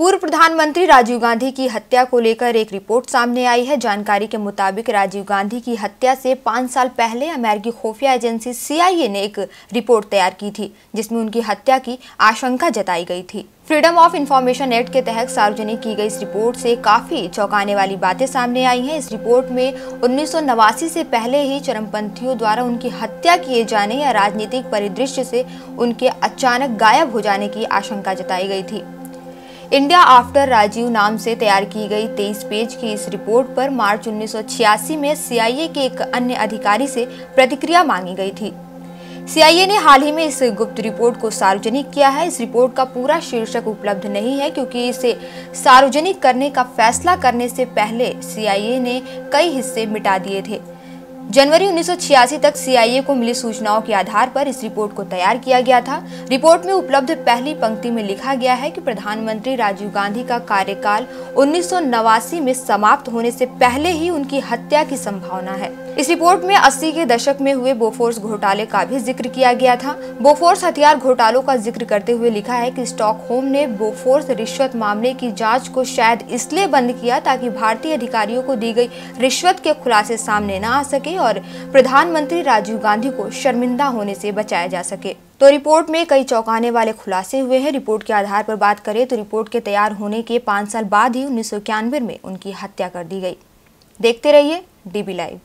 पूर्व प्रधानमंत्री राजीव गांधी की हत्या को लेकर एक रिपोर्ट सामने आई है। जानकारी के मुताबिक राजीव गांधी की हत्या से पाँच साल पहले अमेरिकी खुफिया एजेंसी सीआईए ने एक रिपोर्ट तैयार की थी, जिसमें उनकी हत्या की आशंका जताई गई थी। फ्रीडम ऑफ़ इंफॉर्मेशन एक्ट के तहत सार्वजनिक की गई इस रिपोर्ट से काफ़ी चौंकाने वाली बातें सामने आई हैं। इस रिपोर्ट में उन्नीस सौ नवासी से पहले ही चरमपंथियों द्वारा उनकी हत्या किए जाने या राजनीतिक परिदृश्य से उनके अचानक गायब हो जाने की आशंका जताई गई थी। इंडिया आफ्टर राजीव नाम से तैयार की गई 23 पेज की इस रिपोर्ट पर मार्च 1986 में सीआईए के एक अन्य अधिकारी से प्रतिक्रिया मांगी गई थी। सीआईए ने हाल ही में इस गुप्त रिपोर्ट को सार्वजनिक किया है। इस रिपोर्ट का पूरा शीर्षक उपलब्ध नहीं है क्योंकि इसे सार्वजनिक करने का फैसला करने से पहले सीआईए ने कई हिस्से मिटा दिए थे। जनवरी 1986 तक सीआईए को मिली सूचनाओं के आधार पर इस रिपोर्ट को तैयार किया गया था। रिपोर्ट में उपलब्ध पहली पंक्ति में लिखा गया है कि प्रधानमंत्री राजीव गांधी का कार्यकाल उन्नीस सौ नवासी में समाप्त होने से पहले ही उनकी हत्या की संभावना है। इस रिपोर्ट में 80 के दशक में हुए बोफोर्स घोटाले का भी ज़िक्र किया गया था। बोफोर्स हथियार घोटालों का ज़िक्र करते हुए लिखा है कि स्टॉकहोम ने बोफोर्स रिश्वत मामले की जाँच को शायद इसलिए बंद किया ताकि भारतीय अधिकारियों को दी गई रिश्वत के खुलासे सामने न आ सके और प्रधानमंत्री राजीव गांधी को शर्मिंदा होने से बचाया जा सके। तो रिपोर्ट में कई चौंकाने वाले खुलासे हुए हैं। रिपोर्ट के आधार पर बात करें तो रिपोर्ट के तैयार होने के पाँच साल बाद ही उन्नीस सौ इक्यानवे में उनकी हत्या कर दी गई। देखते रहिए डीबी लाइव।